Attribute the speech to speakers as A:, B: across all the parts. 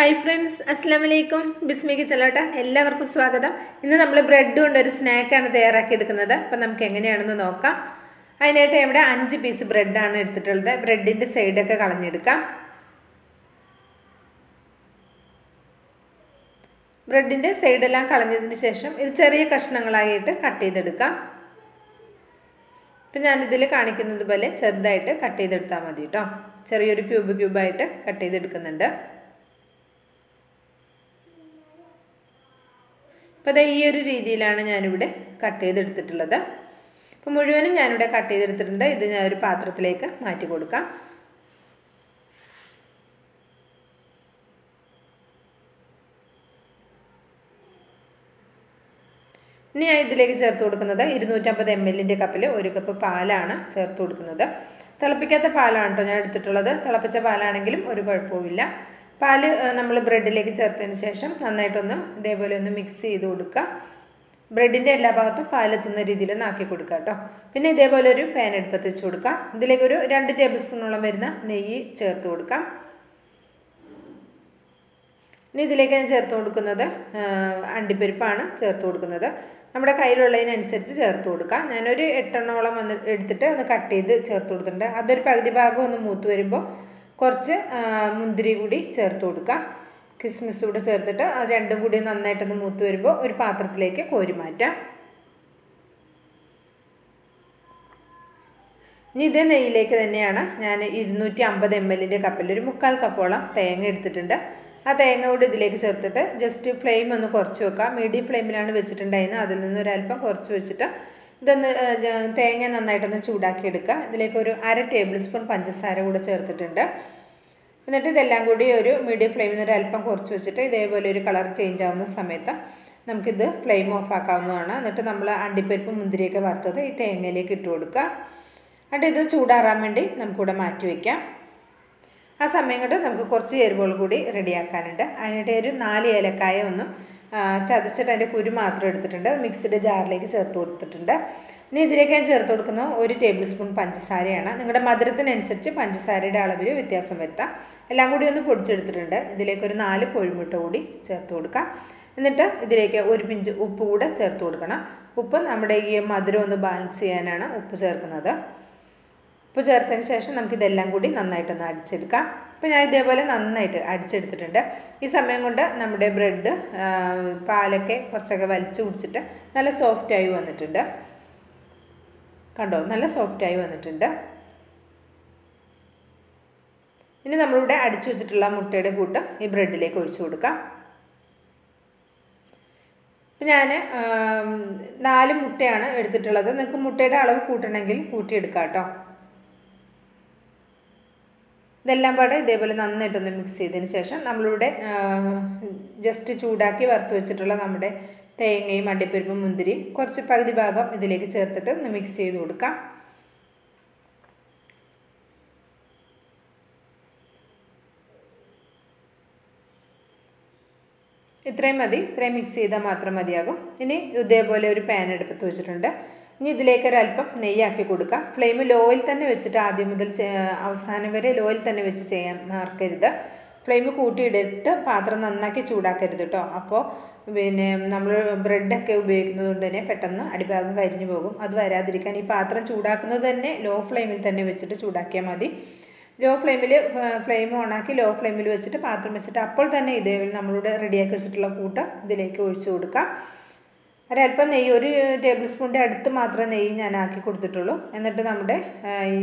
A: Hi friends അസ്സാം വലൈക്കും ബിസ്മിക്ക് ചെലോട്ട എല്ലാവർക്കും സ്വാഗതം ഇന്ന് നമ്മൾ ബ്രെഡ് കൊണ്ട് ഒരു സ്നാക്കാണ് തയ്യാറാക്കി എടുക്കുന്നത് അപ്പം നമുക്ക് എങ്ങനെയാണെന്ന് നോക്കാം അതിനായിട്ട് ഇവിടെ അഞ്ച് പീസ് ബ്രെഡാണ് എടുത്തിട്ടുള്ളത് ബ്രെഡിന്റെ സൈഡൊക്കെ കളഞ്ഞെടുക്കാം. ബ്രെഡിന്റെ സൈഡെല്ലാം കളഞ്ഞതിന് ശേഷം ഇത് ചെറിയ കഷ്ണങ്ങളായിട്ട് കട്ട് ചെയ്തെടുക്കാം. ഇപ്പം ഞാനിതിൽ കാണിക്കുന്നത് പോലെ ചെറുതായിട്ട് കട്ട് ചെയ്തെടുത്താൽ മതി കേട്ടോ ചെറിയൊരു ക്യൂബ് ക്യൂബായിട്ട് കട്ട് ചെയ്തെടുക്കുന്നുണ്ട്. അപ്പോൾ അത് ഈ ഒരു രീതിയിലാണ് ഞാനിവിടെ കട്ട് ചെയ്തെടുത്തിട്ടുള്ളത്. അപ്പോൾ മുഴുവനും ഞാനിവിടെ കട്ട് ചെയ്തെടുത്തിട്ടുണ്ട്. ഇത് ഞാൻ ഒരു പാത്രത്തിലേക്ക് മാറ്റി കൊടുക്കാം. ഇനി ഞാൻ ഇതിലേക്ക് ചേർത്ത് കൊടുക്കുന്നത് ഇരുന്നൂറ്റമ്പത് എം എല്ലിന്റെ കപ്പിൽ ഒരു കപ്പ് പാലാണ് ചേർത്ത് കൊടുക്കുന്നത്. തിളപ്പിക്കാത്ത പാലാണ് കേട്ടോ ഞാൻ എടുത്തിട്ടുള്ളത്. തിളപ്പിച്ച പാലാണെങ്കിലും ഒരു കുഴപ്പവുമില്ല. പാൽ നമ്മൾ ബ്രെഡിലേക്ക് ചേർത്തതിന് ശേഷം നന്നായിട്ടൊന്ന് ഇതേപോലെ ഒന്ന് മിക്സ് ചെയ്ത് കൊടുക്കുക. ബ്രെഡിന്റെ എല്ലാ ഭാഗത്തും പാലെത്തുന്ന രീതിയിൽ ഒന്ന് ആക്കി കൊടുക്കുക കേട്ടോ. പിന്നെ ഇതേപോലെ ഒരു പാൻ എടുപ്പത്ത് വെച്ച് കൊടുക്കാം. ഇതിലേക്ക് ഒരു രണ്ട് ടേബിൾ സ്പൂണോളം വരുന്ന നെയ്യ് ചേർത്ത് കൊടുക്കാം. ഇനി ഇതിലേക്ക് ഞാൻ ചേർത്ത് കൊടുക്കുന്നത് അണ്ടിപ്പരിപ്പാണ് ചേർത്ത് കൊടുക്കുന്നത്. നമ്മുടെ കയ്യിലുള്ളതിനനുസരിച്ച് ചേർത്ത് കൊടുക്കാം. ഞാനൊരു എട്ടെണ്ണോളം വന്ന് എടുത്തിട്ട് ഒന്ന് കട്ട് ചെയ്ത് ചേർത്ത് കൊടുത്തിട്ടുണ്ട്. അതൊരു പകുതി ഭാഗം ഒന്ന് മൂത്ത് വരുമ്പോൾ കുറച്ച് മുന്തിരി കൂടി ചേർത്ത് കൊടുക്കാം. കിസ്മിസ് കൂടെ ചേർത്തിട്ട് അത് രണ്ടും കൂടി നന്നായിട്ടൊന്ന് മൂത്ത് വരുമ്പോൾ ഒരു പാത്രത്തിലേക്ക് കോരി മാറ്റാം. ഇനി ഇതേ നെയ്യിലേക്ക് തന്നെയാണ് ഞാൻ ഇരുന്നൂറ്റി അമ്പത് എം എല്ലിന്റെ കപ്പിൽ ഒരു മുക്കാൽ കപ്പോളം തേങ്ങ എടുത്തിട്ടുണ്ട്. ആ തേങ്ങ കൂടി ഇതിലേക്ക് ചേർത്തിട്ട് ജസ്റ്റ് ഫ്ലെയിം ഒന്ന് കുറച്ച് വെക്കാം. മീഡിയം ഫ്ലെയിമിലാണ് വെച്ചിട്ടുണ്ടായിരുന്നത്. അതിൽ നിന്ന് ഒരല്പം കുറച്ച് വെച്ചിട്ട് ഇതൊന്ന് തേങ്ങ നന്നായിട്ടൊന്ന് ചൂടാക്കി എടുക്കുക. ഇതിലേക്ക് ഒരു അര ടേബിൾ സ്പൂൺ പഞ്ചസാര കൂടെ ചേർത്തിട്ടുണ്ട്. എന്നിട്ട് ഇതെല്ലാം കൂടി ഒരു മീഡിയം ഫ്ലെയിമിൽ നിന്ന് ഒരു അല്പം കുറച്ച് വെച്ചിട്ട് ഇതേപോലെ ഒരു കളർ ചേഞ്ച് ആവുന്ന സമയത്ത് നമുക്കിത് ഫ്ലെയിം ഓഫ് ആക്കാവുന്നതാണ്. എന്നിട്ട് നമ്മൾ അണ്ടിപ്പരിപ്പ് മുന്തിരിയൊക്കെ വറുത്തത് ഈ തേങ്ങയിലേക്ക് ഇട്ട് കൊടുക്കുക. എന്നിട്ട് ഇത് ചൂടാറാൻ വേണ്ടി നമുക്കിവിടെ മാറ്റി വയ്ക്കാം ആ സമയം കൊണ്ട് നമുക്ക് കുറച്ച് ചേരുവകൾ കൂടി റെഡിയാക്കാനുണ്ട് അതിനായിട്ട് ഒരു നാല് ഏലക്കായ ഒന്ന് ചതച്ചിട്ട് അതിന്റെ കുരു മാത്രം എടുത്തിട്ടുണ്ട്. മിക്സിഡ് ജാറിലേക്ക് ചേർത്ത് കൊടുത്തിട്ടുണ്ട്. ഇനി ഇതിലേക്ക് ഞാൻ ചേർത്ത് കൊടുക്കുന്ന ഒരു ടേബിൾ സ്പൂൺ പഞ്ചസാരയാണ്. നിങ്ങളുടെ മധുരത്തിനനുസരിച്ച് പഞ്ചസാരയുടെ അളവിൽ വ്യത്യാസം വരുത്താം. എല്ലാം കൂടി ഒന്ന് പൊടിച്ചെടുത്തിട്ടുണ്ട്. ഇതിലേക്ക് ഒരു നാല് കോഴിമുട്ട കൂടി ചേർത്ത് കൊടുക്കാം. എന്നിട്ട് ഇതിലേക്ക് ഒരു പിഞ്ച് ഉപ്പ് കൂടെ ചേർത്ത് കൊടുക്കണം. ഉപ്പ് നമ്മുടെ ഈ മധുരം ഒന്ന് ബാലൻസ് ചെയ്യാനാണ് ഉപ്പ് ചേർക്കുന്നത്. ഉപ്പ് ചേർത്തതിന് ശേഷം നമുക്കിതെല്ലാം കൂടി നന്നായിട്ടൊന്ന് അടിച്ചെടുക്കാം. അപ്പോൾ ഞാൻ ഇതേപോലെ നന്നായിട്ട് അടിച്ചെടുത്തിട്ടുണ്ട്. ഈ സമയം കൊണ്ട് നമ്മുടെ ബ്രെഡ് പാലൊക്കെ കുറച്ചൊക്കെ വലിച്ചു കുടിച്ചിട്ട് നല്ല സോഫ്റ്റായി വന്നിട്ടുണ്ട്. കണ്ടോ? നല്ല സോഫ്റ്റായി വന്നിട്ടുണ്ട്. ഇനി നമ്മളിവിടെ അടിച്ചു വെച്ചിട്ടുള്ള മുട്ടയുടെ കൂട്ട് ഈ ബ്രെഡിലേക്ക് ഒഴിച്ചു കൊടുക്കാം. അപ്പം ഞാൻ നാല് മുട്ടയാണ് എടുത്തിട്ടുള്ളത്. നിങ്ങൾക്ക് മുട്ടയുടെ അളവ് കൂട്ടണമെങ്കിൽ കൂട്ടിയെടുക്കാം കേട്ടോ. ഇതെല്ലാം പാടെ ഇതേപോലെ നന്നായിട്ടൊന്ന് മിക്സ് ചെയ്തതിന് ശേഷം നമ്മളിവിടെ ജസ്റ്റ് ചൂടാക്കി വറുത്ത് വെച്ചിട്ടുള്ള നമ്മുടെ തേങ്ങയും അടിപ്പരിപ്പും മുന്തിരിയും കുറച്ച് പകുതി ഭാഗം ഇതിലേക്ക് ചേർത്തിട്ട് ഒന്ന് മിക്സ് ചെയ്ത് കൊടുക്കാം. ഇത്രയും മതി. ഇത്രയും മിക്സ് ചെയ്താൽ മാത്രം മതിയാകും. ഇനി ഇതേപോലെ ഒരു പാൻ എടുത്ത് വെച്ചിട്ടുണ്ട്. ഇനി ഇതിലേക്ക് ഒരല്പം നെയ്യാക്കി കൊടുക്കാം ഫ്ലെയിം ലോയിൽ തന്നെ വെച്ചിട്ട് ആദ്യം മുതൽ അവസാനം വരെ ലോയിൽ തന്നെ വെച്ച് ചെയ്യാൻ മറക്കരുത്. ഫ്ലെയിം കൂട്ടിയിട്ടിട്ട് പാത്രം നന്നാക്കി ചൂടാക്കരുത് കേട്ടോ അപ്പോൾ പിന്നെ നമ്മൾ ബ്രെഡൊക്കെ ഉപയോഗിക്കുന്നത് കൊണ്ട് തന്നെ പെട്ടെന്ന് അടിഭാഗം കരിഞ്ഞു പോകും. അത് വരാതിരിക്കാൻ ഈ പാത്രം ചൂടാക്കുന്നത് തന്നെ ലോ ഫ്ലെയിമിൽ തന്നെ വെച്ചിട്ട് ചൂടാക്കിയാൽ മതി. ലോ ഫ്ലെയിമിൽ ഫ്ലെയിം ഓണാക്കി ലോ ഫ്ലെയിമിൽ വെച്ചിട്ട് പാത്രം വെച്ചിട്ട് അപ്പോൾ തന്നെ ഇതേപോലെ നമ്മളിവിടെ റെഡിയാക്കി വെച്ചിട്ടുള്ള കൂട്ടം ഇതിലേക്ക് ഒഴിച്ചു കൊടുക്കാം. ഒരല്പം നെയ്യ് ഒരു ടേബിൾ സ്പൂണിന്റെ അടുത്ത് മാത്രമേ നെയ്യ് ഞാൻ ആക്കി കൊടുത്തിട്ടുള്ളൂ. എന്നിട്ട് നമ്മുടെ ഈ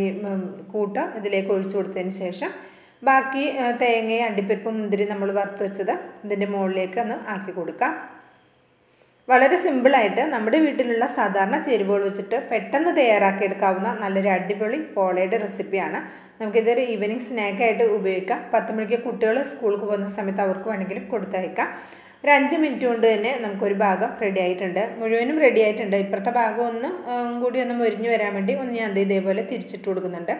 A: കൂട്ട ഇതിലേക്ക് ഒഴിച്ചു കൊടുത്തതിന് ശേഷം ബാക്കി തേങ്ങയും അണ്ടിപ്പരിപ്പും മുന്തിരി നമ്മൾ വറുത്ത് വെച്ചത് ഇതിന്റെ മുകളിലേക്ക് ഒന്ന് ആക്കി കൊടുക്കാം. വളരെ സിമ്പിളായിട്ട് നമ്മുടെ വീട്ടിലുള്ള സാധാരണ ചേരുവകൾ വെച്ചിട്ട് പെട്ടെന്ന് തയ്യാറാക്കി എടുക്കാവുന്ന നല്ലൊരു അടിപൊളി പോളയുടെ റെസിപ്പിയാണ്. നമുക്കിതൊരു ഈവനിങ് സ്നാക്കായിട്ട് ഉപയോഗിക്കാം. പത്ത് മണിക്ക് കുട്ടികൾ സ്കൂളിൽ പോകുന്ന സമയത്ത് അവർക്ക് വേണമെങ്കിലും കൊടുത്തയക്കാം. ഒരു അഞ്ച് മിനിറ്റ് കൊണ്ട് തന്നെ നമുക്കൊരു ഭാഗം റെഡി ആയിട്ടുണ്ട്. മുഴുവനും റെഡി ആയിട്ടുണ്ട്. ഇപ്പുറത്തെ ഭാഗം ഒന്ന് കൂടി ഒന്ന് മുരിഞ്ഞു വരാൻ വേണ്ടി ഒന്ന് ഞാൻ ഇതേപോലെ തിരിച്ചിട്ട് കൊടുക്കുന്നുണ്ട്.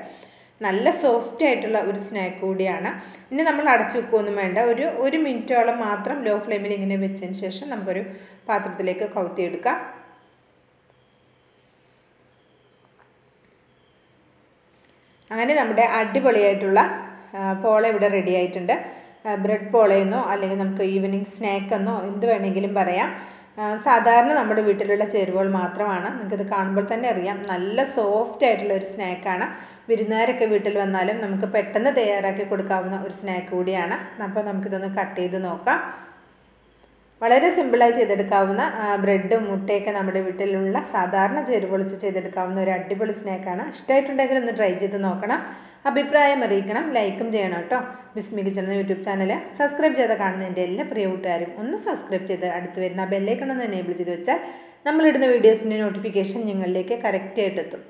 A: നല്ല സോഫ്റ്റ് ആയിട്ടുള്ള ഒരു സ്നാക്ക് കൂടിയാണ്. ഇനി നമ്മൾ അടച്ചു വെക്കുകയൊന്നും വേണ്ട. ഒരു ഒരു മിനിറ്റോളം മാത്രം ലോ ഫ്ലെയിമിൽ ഇങ്ങനെ വെച്ചതിന് ശേഷം നമുക്കൊരു പാത്രത്തിലേക്ക് കൗത്തിയെടുക്കാം അങ്ങനെ നമ്മുടെ അടിപൊളിയായിട്ടുള്ള പോള ഇവിടെ റെഡി ആയിട്ടുണ്ട്. ബ്രെഡ് പോളയെന്നോ അല്ലെങ്കിൽ നമുക്ക് ഈവനിങ് സ്നാക്ക് എന്നോ എന്ത് വേണമെങ്കിലും പറയാം. സാധാരണ നമ്മുടെ വീട്ടിലുള്ള ചേരുവകൾ മാത്രമാണ്. നിങ്ങൾക്കിത് കാണുമ്പോൾ തന്നെ അറിയാം. നല്ല സോഫ്റ്റ് ആയിട്ടുള്ള ഒരു സ്നാക്കാണ്. വിരുന്നുകാരൊക്കെ വീട്ടിൽ വന്നാലും നമുക്ക് പെട്ടെന്ന് തയ്യാറാക്കി കൊടുക്കാവുന്ന ഒരു സ്നാക്ക് കൂടിയാണ്. അപ്പോൾ നമുക്കിതൊന്ന് കട്ട് ചെയ്ത് നോക്കാം. വളരെ സിമ്പിളായി ചെയ്തെടുക്കാവുന്ന ബ്രെഡും മുട്ടയൊക്കെ നമ്മുടെ വീട്ടിലുള്ള സാധാരണ ചേരുവൊളിച്ച് ചെയ്തെടുക്കാവുന്ന ഒരു അടിപൊളി സ്നാക്കാണ് ഇഷ്ടമായിട്ടുണ്ടെങ്കിൽ ഒന്ന് ട്രൈ ചെയ്ത് നോക്കണം. അഭിപ്രായം അറിയിക്കണം. ലൈക്കും ചെയ്യണം കേട്ടോ. Bismi kitchen YouTube channel subscribe ചെയ്ത് കാണുന്ന എന്റെ എല്ലാ പ്രിയ കൂട്ടുകാരും ഒന്ന് സബ്സ്ക്രൈബ് ചെയ്ത് അടുത്ത് വരുന്ന ബെല്ലൈക്കൺ ഒന്ന് എനേബിൾ ചെയ്ത് വെച്ചാൽ നമ്മളിടുന്ന വീഡിയോസിന്റെ നോട്ടിഫിക്കേഷൻ നിങ്ങളിലേക്ക് കറക്റ്റായിട്ട് എത്തും.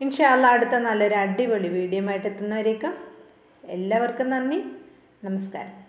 A: ഇൻഷാല്ല അടുത്ത നല്ലൊരു അടിപൊളി വീഡിയോ ആയിട്ട് എത്തുന്നവരേക്കും എല്ലാവർക്കും നന്ദി. നമസ്കാരം.